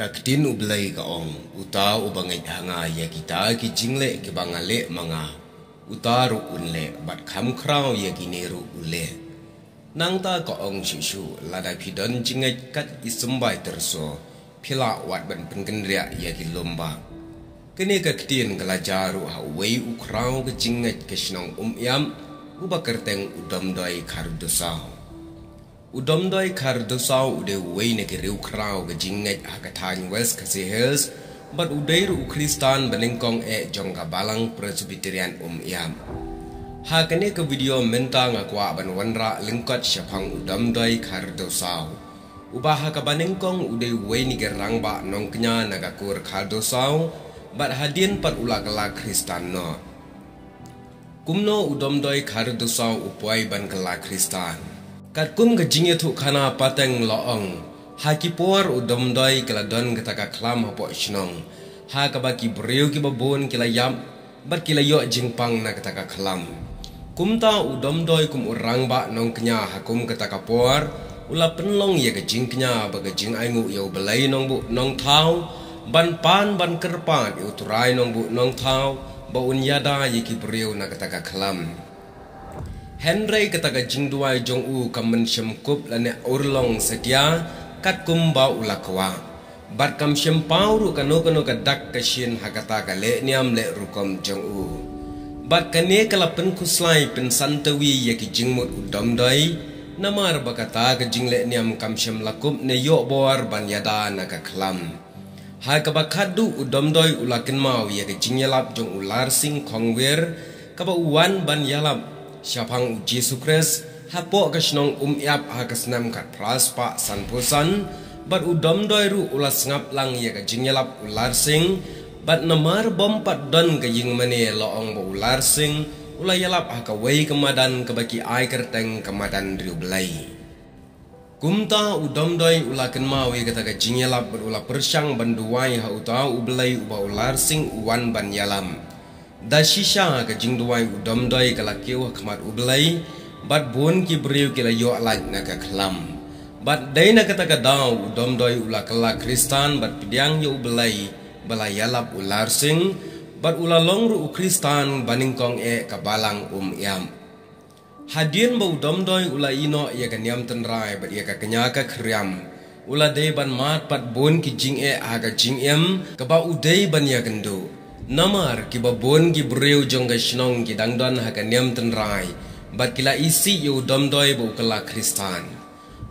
Kaktin ublay kaong, uta ubangay hanga ya kita ki jingle ki bangale mga utaru unle bat kham kraw ya gineru ule. Nang ta kaong shushu lada pidon jingai kat isumbai terso. Pila wat ban pengkenria ya ki lomba. Kene kaktin gelajaru ha wei ukraw ke jingai ke shnong um yam. Ubakerteng udam doi kardusau udom doi kar do saw ude wei ne ke riu jinget ha ka tan west ka ru kristan beningkong e jong ka balang presbyterian um yam ha ka ne video menta nga kwa ban wanra lingkot shapang udom doi kar do saw uba ha ka beningkong ude wei ni ge rang ba nong knya na ka kur kar do saw but hadin pat ula kala kristan no. Kumno udom doi kar do saw upoi ban kala kristan kat kum ga jingye thu khana pateng lo ong ha ki por udom doi kala don ga ta ka klam ha po shnong ha ka ki breu ki ba bon ki la yam bat ki la yo jing pang na ka ta ka klam. Kum ta udom doi kum urang ba nong knya ha kum ka por ula penlong ye ga jing knya ba ga jing ai ngu yo belai nong bu nong thau. Ban pan ban kerpan yu turai nong bu nong thau. Ba un yada ye ki breu na ka ta ka klam Henry kataga jingduai jong u kamen shem kup lane urlong setia kat kumba ulakwa. Bat kam shem pauru kano kano kadak kashin hakata ka le niam le rukom jong u. Bat kane kala pen kuslai pen santawi yaki jingmut udam doi. Namar bakata ka jingle niam kam shem lakup ne yo boar ban yada na ka klam. Hai bakadu udam doi ulakin mau yaki jingyalap jong ular sing kongwer. Kaba uwan ban yalap Siapang Jesu Kris hapo kasnong um yap ha kasnam kat pras pa san pusan bat udom doi ru ulas ngap lang ya ka jingyalap ular sing. Bat namar bom pat don ka ying mane loong bo ular sing. Ulai yalap ha ka wei kemadan ka baki ai kerteng kemadan riu belai. Kumta udom doi ulakan mau ya kata ka jingyalap bat ula persyang banduai ha uta ubelai uba ular sing uwan ban yalam da shisha ka jing duai udam dai ka la kiu khmat ublai bat bun ki briu ki la yo la na ka khlam bat dai na ka ta ka udam dai ula kala kristan bat pidyang yo ublai bala yalap ular sing bat ula long ru kristan baning kong e ka balang um yam. Hadien ba udam dai ula ino ya ka nyam ten rai bat ya ka kenya ka kriam ula dai ban mat pat bun ki jing e aga jing em ka ba udai ban ya gendo Namar ki babon ki breu jong ga shnong ki dangdon ha ka nyam ten rai. Bat kila isi yu dom doi bu kala kristan.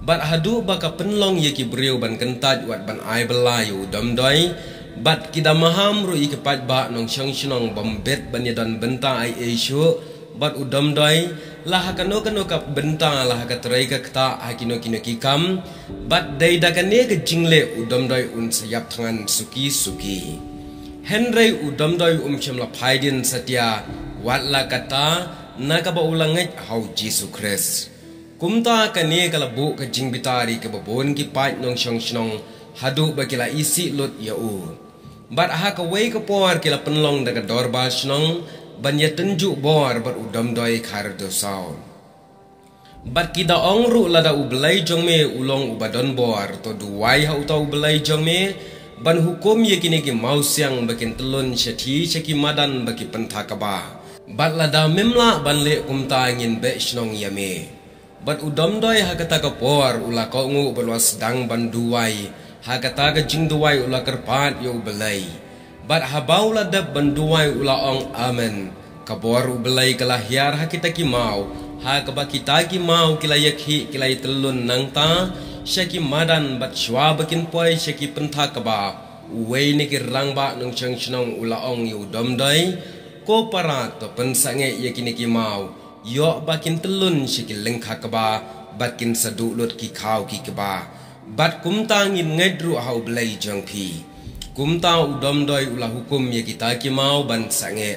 Bat hadu ba ka penlong ye ki breu ban kentat wat ban ai bela yu dom doi. Bat ki da maham ru ik pat ba nong shong shnong bom bet ban ye don benta ai e shu. Bat u dom doi la ha ka no ka no ka benta la ha ka trai ka kta ha ki no ki no ki kam. Bat dai da ka ne ka jingle u dom doi un sayap thangan suki suki Henry udam doi um chem la phaidin satya wat la kata na ka ba ulangai hau Jesu Christ kumta ka ne kala bu ka jing bitari ka bon ki pai nong shong shong hadu ba isi lut ya u bat ha ka wei ka por kila penlong da ka dor ba shnong ban ya tenju bor bat udam doi khar do sao bat ki da ong ru la da u blai jong me ulong u badon bor to duai ha u ta u blai jong me ban hukum ye kini ki mau siang bakin telun syati syaki madan bagi pentah kaba. Bat lada memla ban le kumta angin be shnong yame. Bat udam doi ha kata ka por ula ko ngu sedang ban duai. Ha kata ka jing duai ula kerpat yo belai. Bat ha bau lada ban duai ula ong amen. Kabor u belai kalahiar ha kita ki mau. Ha kaba kita ki mau kila yakhi kila telun nang ta syaki madan bat shwa bakin poi syaki pentha kaba. Wei ni ki rang ba chang chnong ula ong yu dom dai. Ko para to pen sange ye ki mau. Yo bakin telun lengkha kaba. Bakin sadu lut ki khau ki kaba. Bat kum ta ngin ngedru hau blai jong phi kum ta u dom dai ula hukum ye ki ta ki mau ban sange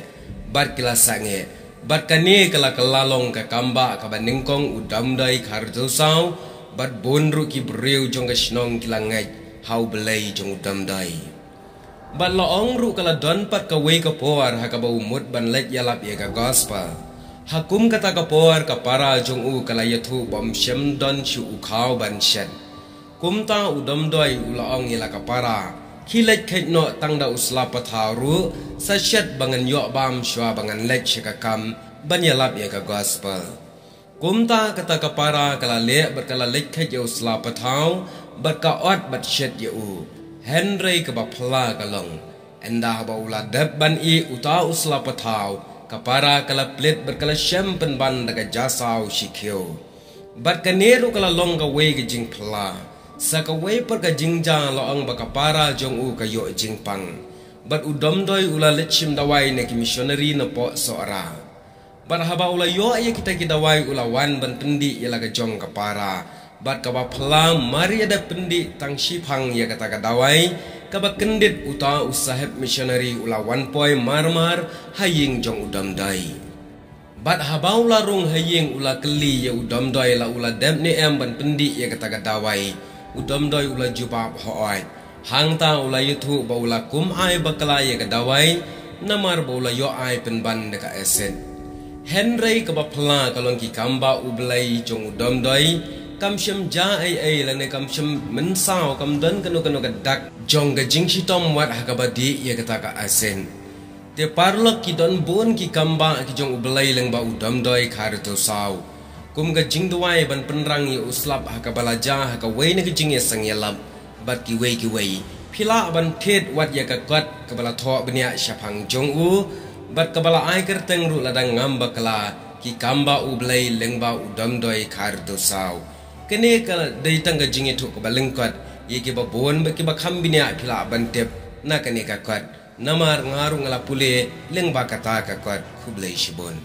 bat kila sange bat kane kala kalalong ka kamba ka baningkong u dom dai khar jo sao bat bonru ki breu jong ga snong ki langai belai jong dam dai. Bat ong ru kala don pat ka wei ka por ha ka bau mut ban let yalap ye ga gospel hakum kata ka por ka para jong u kala yathu bom shem don chu u khau ban shen. Kum ta udam doi ula ong ila kapara kilet khet no tang da usla patharu sa shet bangan yo bam shwa bangan lek shikakam banyalap ya ka gospel kum ta kata kapara kala le ber kala lek khet yo usla pathau ber ka ot bat shet yo henry ka ba phla ka long enda ba ula dab ban i uta usla pathau kapara kala plet ber kala shem pen ban daga jasau shikyo bat ka neru kala long ka we ga jing phla saka wei per ka jingja lo ang baka para jong u ka yo jingpang but udom doi ula lechim dawai ne ki missionary na po so ara but haba ula yo ay kita ki dawai ula wan ban pendi ya laga jong ka para but ka ba plam mari ada pendi tang shipang ya kata ka dawai ka ba kendit uta usahab missionary ula wan poi marmar haying jong udom dai. Bat habau la rung haying ula keli ya udam doi la ula dem ni em ban pendi ya kata ka dawai udam doi ula jubab hoai hang ta ula yuthu ba ula kum ai bakala ye ga dawai namar ba ula yo ai pen ban de ka esen henry ka ba phla ka long ki kamba ublai jong udam doi. Kam sham ja ai ai la ne kam sham min sao kam dan kanu kanu ka dak. Jong ga jing tom wat ha ka ba di ye ka ka esen te parlok ki don bon ki kamba ki jong ublai leng ba udam doi khar to sao. Kum ga jing duai ban penrang i uslap ha ka balaja ha ka wei ne jing ye sang ye lam bat ki wei ki wei. Phila ban thet wat ya ka kat ka bala tho bnya shapang jong u bat ka bala ai ker teng ru ladang ngam ba kala ki kamba u blai leng ba u dam doi khar do sao kene ka dei tang ga jing ye thu ka baleng kat ye ki ba bon ba ki ba kham bnya phila ban tep na kane ka kat namar ngaru ngala pule leng ba kata ka kat khublai shibon